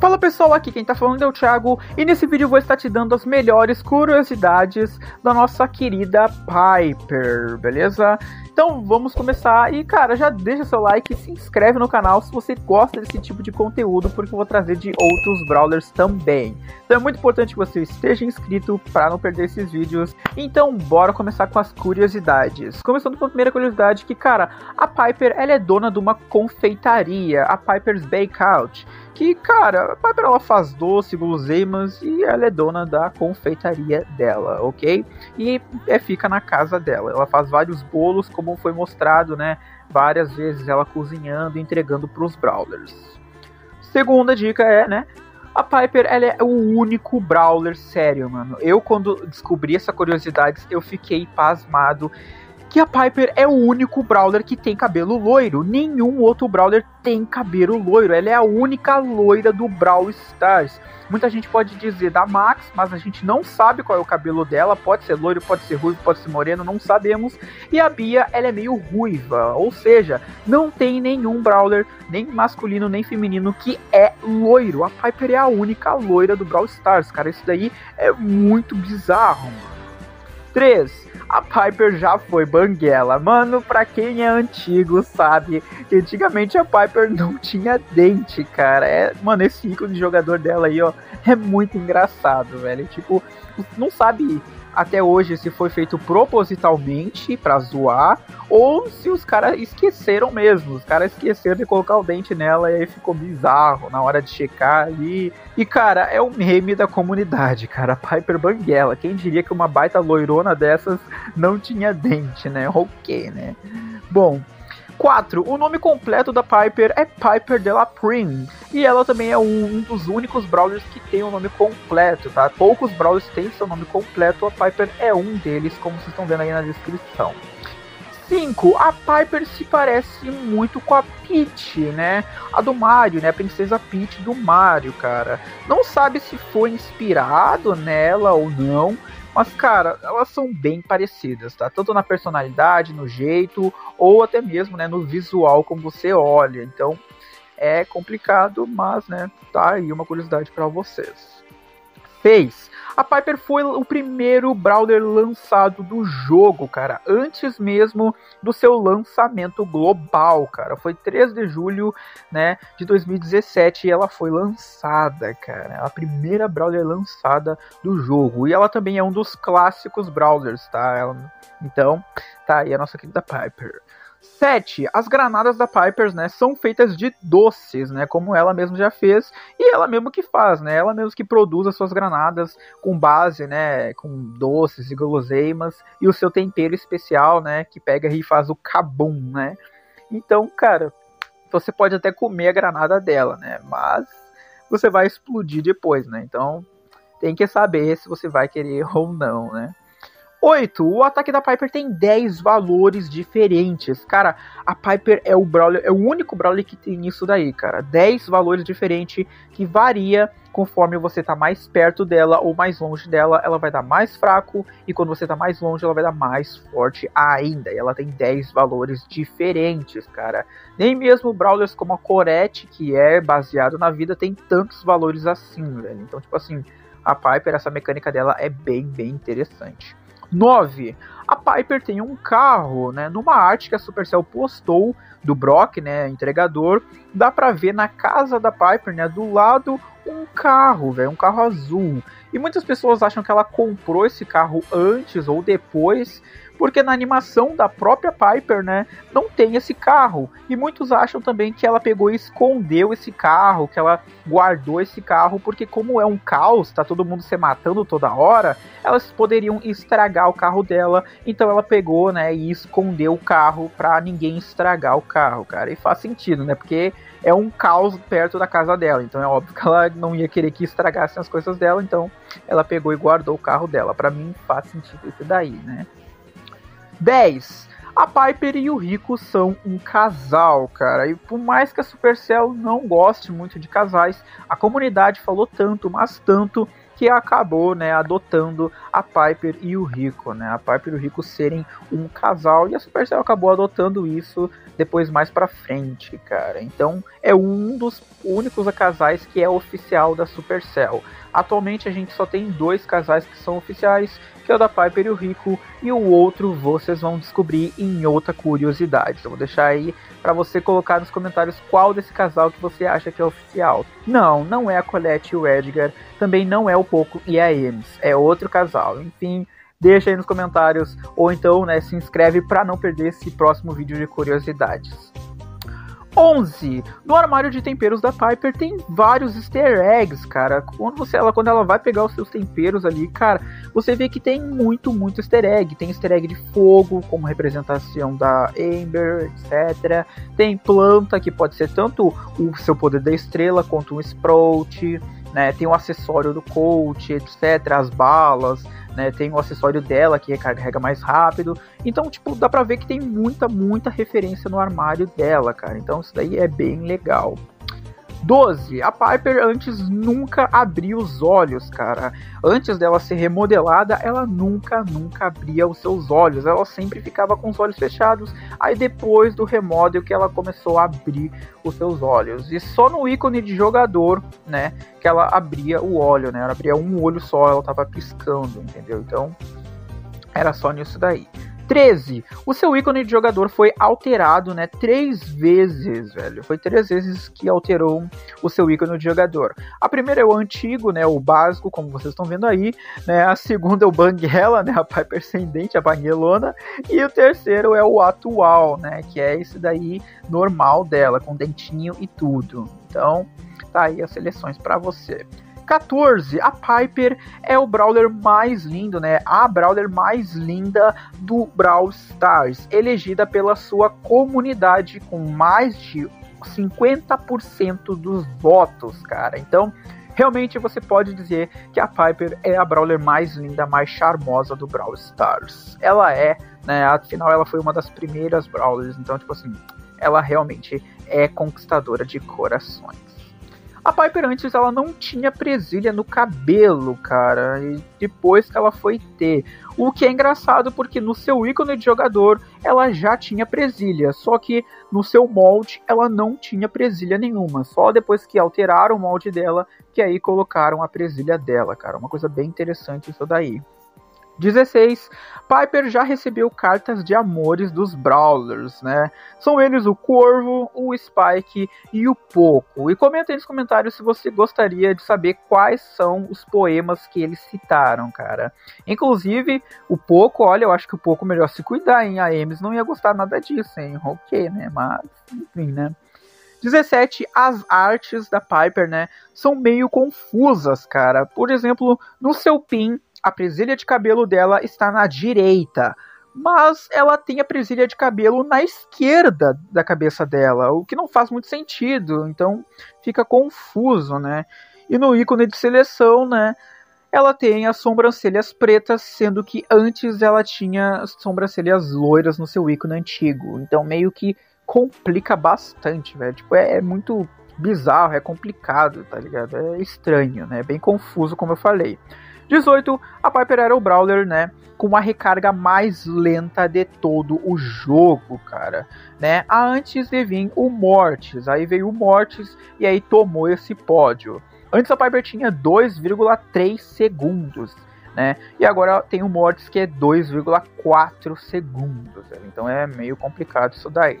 Fala pessoal, aqui quem tá falando é o Thiago e nesse vídeo vou estar te dando as melhores curiosidades da nossa querida Piper, beleza? Então vamos começar e cara, já deixa seu like e se inscreve no canal se você gosta desse tipo de conteúdo porque eu vou trazer de outros brawlers também. Então é muito importante que você esteja inscrito para não perder esses vídeos. Então bora começar com as curiosidades. Começando com a primeira curiosidade que cara, a Piper ela é dona de uma confeitaria, a Piper's Bakeout que, cara, a Piper ela faz doce, guloseimas e ela é dona da confeitaria dela, ok? E é, fica na casa dela. Ela faz vários bolos, como foi mostrado, né? Várias vezes ela cozinhando e entregando para os brawlers. Segunda dica é, né? A Piper, ela é o único brawler sério, mano. Eu, quando descobri essa curiosidade, eu fiquei pasmado que a Piper é o único brawler que tem cabelo loiro. Nenhum outro brawler tem cabelo loiro. Ela é a única loira do Brawl Stars. Muita gente pode dizer da Max, mas a gente não sabe qual é o cabelo dela. Pode ser loiro, pode ser ruivo, pode ser moreno, não sabemos. E a Bia, ela é meio ruiva, ou seja, não tem nenhum brawler, nem masculino nem feminino, que é loiro. A Piper é a única loira do Brawl Stars, cara. Isso daí é muito bizarro, mano. 3 a Piper já foi banguela. Mano, pra quem é antigo sabe que antigamente a Piper não tinha dente, cara. É, mano, esse ícone de jogador dela aí, ó, é muito engraçado, velho. Tipo, não sabe até hoje se foi feito propositalmente para zoar ou se os caras esqueceram mesmo. Os caras esqueceram de colocar o dente nela e aí ficou bizarro na hora de checar ali. E cara, é um meme da comunidade, cara. Piper Banguela. Quem diria que uma baita loirona dessas não tinha dente, né? Ok, né? Bom, 4. O nome completo da Piper é Piper Delaprim. E ela também é um, um, dos únicos Brawlers que tem o um nome completo, tá? Poucos Brawlers têm seu nome completo, a Piper é um deles, como vocês estão vendo aí na descrição. 5. A Piper se parece muito com a Peach, né? A do Mario, né? A Princesa Peach do Mario, cara. Não sabe se foi inspirado nela ou não, mas, cara, elas são bem parecidas, tá? Tanto na personalidade, no jeito, ou até mesmo, né, no visual como você olha. Então, é complicado, mas, né, tá aí uma curiosidade para vocês. 6. A Piper foi o primeiro Brawler lançado do jogo, cara, antes mesmo do seu lançamento global, cara. Foi 3 de julho, né, de 2017 e ela foi lançada, cara. A primeira Brawler lançada do jogo. E ela também é um dos clássicos Brawlers, tá? Então, tá aí a nossa querida Piper. 7. As granadas da Pipers, né, são feitas de doces, né, como ela mesma já fez e ela mesmo que faz, né, ela mesmo que produz as suas granadas com base, né, com doces e guloseimas e o seu tempero especial, né, que pega e faz o cabum, né. Então, cara, você pode até comer a granada dela, né, mas você vai explodir depois, né. Então, tem que saber se você vai querer ou não, né. 8. O ataque da Piper tem 10 valores diferentes. Cara, a Piper é o brawler, é o único brawler que tem isso daí, cara. 10 valores diferentes que varia conforme você tá mais perto dela ou mais longe dela, ela vai dar mais fraco e quando você tá mais longe, ela vai dar mais forte ainda. E ela tem 10 valores diferentes, cara. Nem mesmo brawlers como a Corette, que é baseado na vida, tem tantos valores assim, velho. Então, tipo assim, a Piper, essa mecânica dela é bem, bem interessante. 9. A Piper tem um carro, né? Numa arte que a Supercell postou do Brock, né, entregador, dá pra ver na casa da Piper, né, do lado um carro, velho, um carro azul. E muitas pessoas acham que ela comprou esse carro antes ou depois, porque na animação da própria Piper, né, não tem esse carro. E muitos acham também que ela pegou e escondeu esse carro, que ela guardou esse carro, porque como é um caos, tá todo mundo se matando toda hora, elas poderiam estragar o carro dela. Então ela pegou, né, e escondeu o carro pra ninguém estragar o carro, cara. E faz sentido, né? Porque é um caos perto da casa dela. Então é óbvio que ela não ia querer que estragassem as coisas dela, então ela pegou e guardou o carro dela. Para mim faz sentido isso daí, né? 10. A Piper e o Rico são um casal, cara. E por mais que a Supercell não goste muito de casais, a comunidade falou tanto, mas tanto que acabou, né, adotando a Piper e o Rico, né? A Piper e o Rico serem um casal e a Supercell acabou adotando isso, depois mais pra frente, cara. Então é um dos únicos casais que é oficial da Supercell. Atualmente a gente só tem dois casais que são oficiais, que é o da Piper e o Rico, e o outro vocês vão descobrir em outra curiosidade. Então vou deixar aí para você colocar nos comentários qual desse casal que você acha que é oficial. Não, não é a Colette e o Edgar, também não é o Poco e a Ames, é outro casal. Enfim, deixa aí nos comentários ou então, né, se inscreve para não perder esse próximo vídeo de curiosidades. 11. No armário de temperos da Piper tem vários easter eggs, cara. Quando você ela quando ela vai pegar os seus temperos ali, cara, você vê que tem muito, muito easter egg. Tem easter egg de fogo, como representação da Amber, etc. Tem planta que pode ser tanto o seu poder da estrela quanto um Sprout, né? Tem o acessório do coach, etc, as balas né? Tem o acessório dela que recarrega mais rápido. Então, tipo, dá pra ver que tem muita, muita referência no armário dela, cara. Então isso daí é bem legal. 12. A Piper antes nunca abriu os olhos, cara. Antes dela ser remodelada, ela nunca, nunca abria os seus olhos. Ela sempre ficava com os olhos fechados. Aí depois do remodel que ela começou a abrir os seus olhos. E só no ícone de jogador, né, que ela abria o olho, né? Ela abria um olho só, ela tava piscando, entendeu? Então, era só nisso daí. 13. O seu ícone de jogador foi alterado, né? Três vezes, velho. Foi três vezes que alterou o seu ícone de jogador. A primeira é o antigo, né? O básico, como vocês estão vendo aí. Né? A segunda é o Banguela, né? A Piper Ascendente, a Banguelona. E o terceiro é o atual, né? Que é esse daí normal dela, com dentinho e tudo. Então, tá aí as seleções para você. 14. A Piper é o Brawler mais lindo, né? A Brawler mais linda do Brawl Stars, elegida pela sua comunidade com mais de 50% dos votos, cara. Então, realmente você pode dizer que a Piper é a Brawler mais linda, mais charmosa do Brawl Stars. Ela é, né? Afinal, ela foi uma das primeiras Brawlers, então, tipo assim, ela realmente é conquistadora de corações. A Piper antes ela não tinha presilha no cabelo, cara, e depois que ela foi ter. O que é engraçado porque no seu ícone de jogador ela já tinha presilha, só que no seu molde ela não tinha presilha nenhuma. Só depois que alteraram o molde dela que aí colocaram a presilha dela, cara. Uma coisa bem interessante isso daí. 16. Piper já recebeu cartas de amores dos Brawlers, né? São eles o Corvo, o Spike e o Poco. E comenta aí nos comentários se você gostaria de saber quais são os poemas que eles citaram, cara. Inclusive, o Poco, olha, eu acho que o Poco melhor se cuidar, hein? A Ames não ia gostar nada disso, hein? Ok, né? Mas, enfim, né? 17. As artes da Piper, né? São meio confusas, cara. Por exemplo, no seu pin a presilha de cabelo dela está na direita, mas ela tem a presilha de cabelo na esquerda da cabeça dela, o que não faz muito sentido, então fica confuso, né? E no ícone de seleção, né, ela tem as sobrancelhas pretas, sendo que antes ela tinha sobrancelhas loiras no seu ícone antigo. Então meio que complica bastante, velho. Tipo, é, é muito bizarro, é complicado, tá ligado? É estranho, né? É bem confuso, como eu falei. 18, a Piper era o Brawler, né? Com a recarga mais lenta de todo o jogo, cara. Né? Antes de vir o Mortis. Aí veio o Mortis e aí tomou esse pódio. Antes a Piper tinha 2,3 segundos. Né? E agora tem o Mortis que é 2,4 segundos. Então é meio complicado isso daí.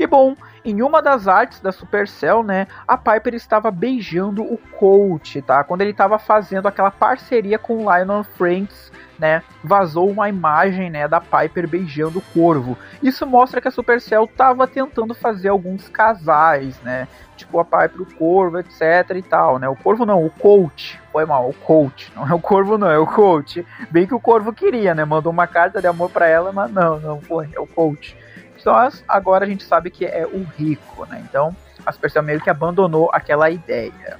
E bom, em uma das artes da Supercell, né, a Piper estava beijando o coach, tá? Quando ele estava fazendo aquela parceria com o Lionel Franks, né, vazou uma imagem, né, da Piper beijando o Corvo. Isso mostra que a Supercell estava tentando fazer alguns casais, né? Tipo a Piper, o Corvo, etc e tal, né? O Corvo não, o coach. Foi mal, o coach. Não é o Corvo não, é o coach. Bem que o Corvo queria, né? Mandou uma carta de amor para ela, mas não, não foi, é o coach. Agora a gente sabe que é o rico, né? Então a Supercell meio que abandonou aquela ideia.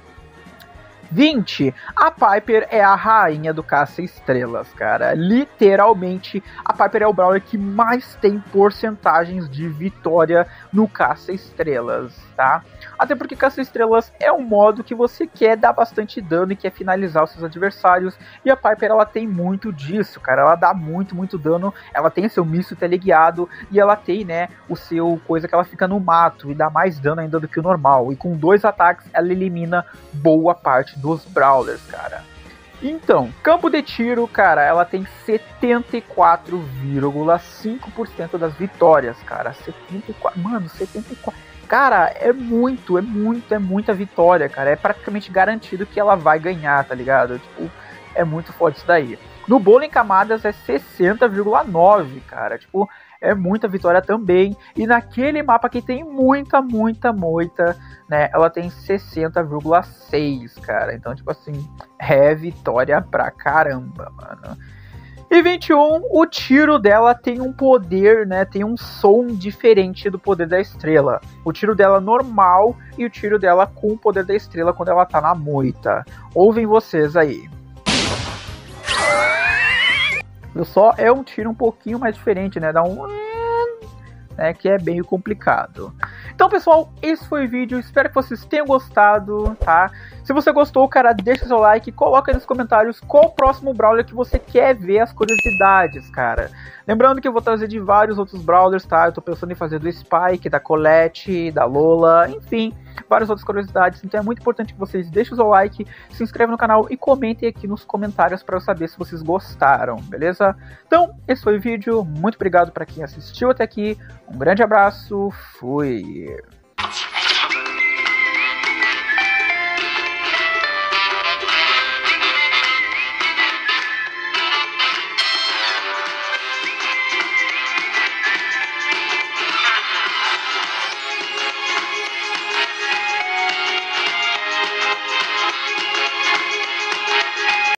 20. A Piper é a rainha do caça-estrelas, cara. Literalmente, a Piper é o Brawler que mais tem porcentagens de vitória no caça-estrelas, tá? Até porque caça-estrelas é um modo que você quer dar bastante dano e quer finalizar os seus adversários. E a Piper, ela tem muito disso, cara. Ela dá muito, muito dano. Ela tem seu míssil teleguiado e ela tem, né, o seu coisa que ela fica no mato e dá mais dano ainda do que o normal. E com dois ataques, ela elimina boa parte dos Brawlers, cara. Então, campo de tiro, cara, ela tem 74,5% das vitórias, cara. 74, mano, 74. Cara, é muito, é muito, é muita vitória, cara. É praticamente garantido que ela vai ganhar, tá ligado? Tipo, é muito forte isso daí. No bolo em camadas é 60,9, cara. Tipo, é muita vitória também. E naquele mapa que tem muita, muita, muita, né? Ela tem 60,6, cara. Então, tipo assim, é vitória pra caramba, mano. E 21, o tiro dela tem um poder, né? Tem um som diferente do poder da estrela. O tiro dela normal e o tiro dela com o poder da estrela quando ela tá na moita. Ouvem vocês aí. Só é um tiro um pouquinho mais diferente, né? Dá um. Né, que é bem complicado. Então, pessoal, esse foi o vídeo. Espero que vocês tenham gostado, tá? Se você gostou, cara, deixa seu like coloca aí nos comentários qual o próximo Brawler que você quer ver as curiosidades, cara. Lembrando que eu vou trazer de vários outros Brawlers, tá? Eu tô pensando em fazer do Spike, da Colette, da Lola, enfim, várias outras curiosidades. Então é muito importante que vocês deixem o seu like, se inscrevam no canal e comentem aqui nos comentários para eu saber se vocês gostaram, beleza? Então, esse foi o vídeo. Muito obrigado para quem assistiu até aqui. Um grande abraço. Fui. year.